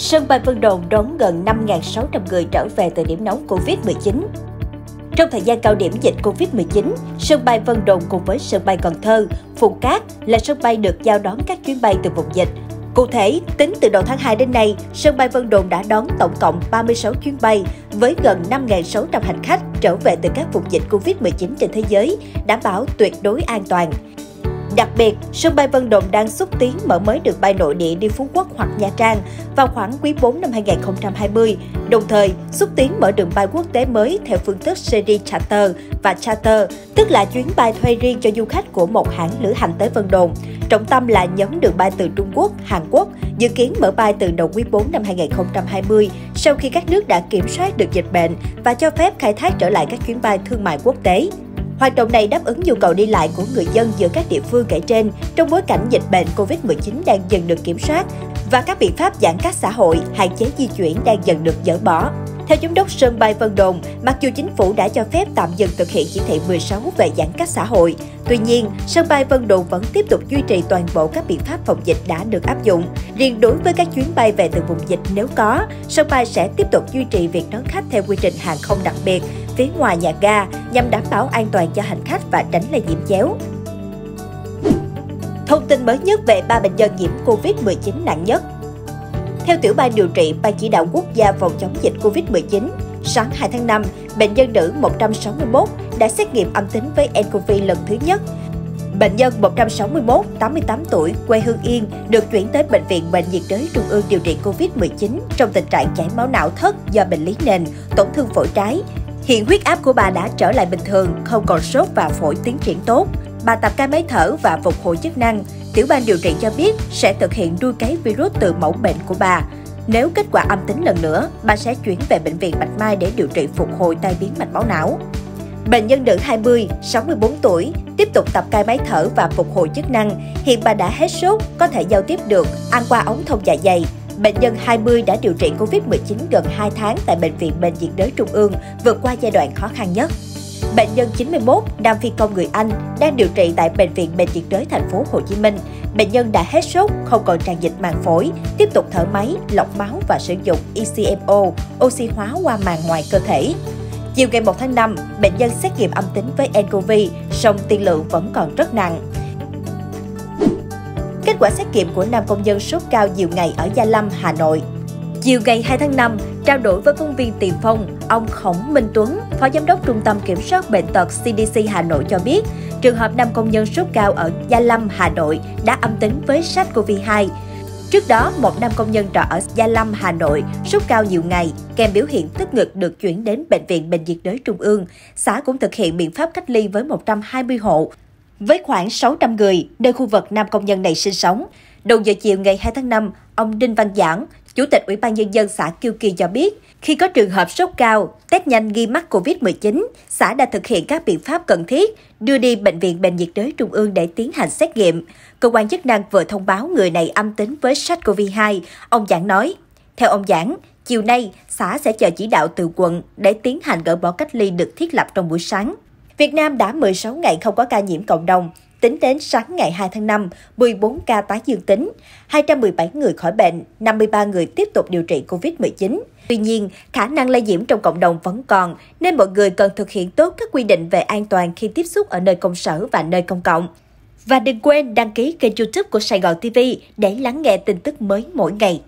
Sân bay Vân Đồn đón gần 5.600 người trở về từ điểm nóng Covid-19. Trong thời gian cao điểm dịch Covid-19, sân bay Vân Đồn cùng với sân bay Cần Thơ, Phù Cát là sân bay được giao đón các chuyến bay từ vùng dịch. Cụ thể, tính từ đầu tháng 2 đến nay, sân bay Vân Đồn đã đón tổng cộng 36 chuyến bay với gần 5.600 hành khách trở về từ các vùng dịch Covid-19 trên thế giới, đảm bảo tuyệt đối an toàn. Đặc biệt, sân bay Vân Đồn đang xúc tiến mở mới đường bay nội địa đi Phú Quốc hoặc Nha Trang vào khoảng quý 4 năm 2020, đồng thời xúc tiến mở đường bay quốc tế mới theo phương thức series charter và charter, tức là chuyến bay thuê riêng cho du khách của một hãng lữ hành tới Vân Đồn. Trọng tâm là nhóm đường bay từ Trung Quốc, Hàn Quốc, dự kiến mở bay từ đầu quý 4 năm 2020 sau khi các nước đã kiểm soát được dịch bệnh và cho phép khai thác trở lại các chuyến bay thương mại quốc tế. Hoạt động này đáp ứng nhu cầu đi lại của người dân giữa các địa phương kể trên trong bối cảnh dịch bệnh COVID-19 đang dần được kiểm soát và các biện pháp giãn cách xã hội, hạn chế di chuyển đang dần được dỡ bỏ. Theo Giám đốc sân bay Vân Đồn, mặc dù chính phủ đã cho phép tạm dừng thực hiện chỉ thị 16 về giãn cách xã hội, tuy nhiên, sân bay Vân Đồn vẫn tiếp tục duy trì toàn bộ các biện pháp phòng dịch đã được áp dụng. Riêng đối với các chuyến bay về từ vùng dịch nếu có, sân bay sẽ tiếp tục duy trì việc đón khách theo quy trình hàng không đặc biệt phía ngoài nhà ga nhằm đảm bảo an toàn cho hành khách và tránh lây nhiễm chéo. Thông tin mới nhất về ba bệnh nhân nhiễm Covid-19 nặng nhất theo tiểu ban điều trị Ban chỉ đạo quốc gia phòng chống dịch COVID-19, sáng 2 tháng 5, bệnh nhân nữ 161 đã xét nghiệm âm tính với nCoV lần thứ nhất. Bệnh nhân 161, 88 tuổi, quê Hương Yên, được chuyển tới Bệnh viện Bệnh nhiệt đới Trung ương điều trị COVID-19 trong tình trạng chảy máu não thất do bệnh lý nền, tổn thương phổi trái. Hiện huyết áp của bà đã trở lại bình thường, không còn sốt và phổi tiến triển tốt. Bà tập cai máy thở và phục hồi chức năng. Tiểu ban điều trị cho biết sẽ thực hiện đuôi cấy virus từ mẫu bệnh của bà. Nếu kết quả âm tính lần nữa, bà sẽ chuyển về bệnh viện Bạch Mai để điều trị phục hồi tai biến mạch máu não. Bệnh nhân nữ 20, 64 tuổi, tiếp tục tập cai máy thở và phục hồi chức năng. Hiện bà đã hết sốt, có thể giao tiếp được, ăn qua ống thông dạ dày. Bệnh nhân 20 đã điều trị Covid-19 gần 2 tháng tại Bệnh viện Bệnh nhiệt đới Trung ương, vượt qua giai đoạn khó khăn nhất. Bệnh nhân 91, nam phi công người Anh, đang điều trị tại Bệnh viện Bệnh nhiệt đới thành phố Hồ Chí Minh. Bệnh nhân đã hết sốt, không còn tràn dịch màng phổi, tiếp tục thở máy, lọc máu và sử dụng ECMO, oxy hóa qua màng ngoài cơ thể. Chiều ngày 1 tháng 5, bệnh nhân xét nghiệm âm tính với nCoV, song tiên lượng vẫn còn rất nặng. Kết quả xét nghiệm của nam công nhân sốt cao nhiều ngày ở Gia Lâm, Hà Nội. Chiều ngày 2 tháng 5, trao đổi với phóng viên Tiền Phong, ông Khổng Minh Tuấn, Phó Giám đốc Trung tâm Kiểm soát Bệnh tật CDC Hà Nội cho biết, trường hợp nam công nhân sốt cao ở Gia Lâm, Hà Nội đã âm tính với SARS-CoV-2. Trước đó, một nam công nhân trọ ở Gia Lâm, Hà Nội, sốt cao nhiều ngày, kèm biểu hiện tức ngực được chuyển đến Bệnh viện Bệnh nhiệt đới Trung ương. Xã cũng thực hiện biện pháp cách ly với 120 hộ, với khoảng 600 người nơi khu vực nam công nhân này sinh sống. Đầu giờ chiều ngày 2 tháng 5, ông Đinh Văn Giảng, Chủ tịch Ủy ban Nhân dân xã Kiêu Kỳ cho biết, khi có trường hợp sốt cao, test nhanh nghi mắc COVID-19, xã đã thực hiện các biện pháp cần thiết, đưa đi Bệnh viện Bệnh nhiệt đới Trung ương để tiến hành xét nghiệm. Cơ quan chức năng vừa thông báo người này âm tính với SARS-CoV-2, ông Giảng nói. Theo ông Giảng, chiều nay, xã sẽ chờ chỉ đạo từ quận để tiến hành gỡ bỏ cách ly được thiết lập trong buổi sáng. Việt Nam đã 16 ngày không có ca nhiễm cộng đồng, Tính đến sáng ngày 2 tháng 5, 14 ca tái dương tính, 217 người khỏi bệnh, 53 người tiếp tục điều trị COVID-19. Tuy nhiên, khả năng lây nhiễm trong cộng đồng vẫn còn, nên mọi người cần thực hiện tốt các quy định về an toàn khi tiếp xúc ở nơi công sở và nơi công cộng. Và đừng quên đăng ký kênh youtube của Sài Gòn TV để lắng nghe tin tức mới mỗi ngày.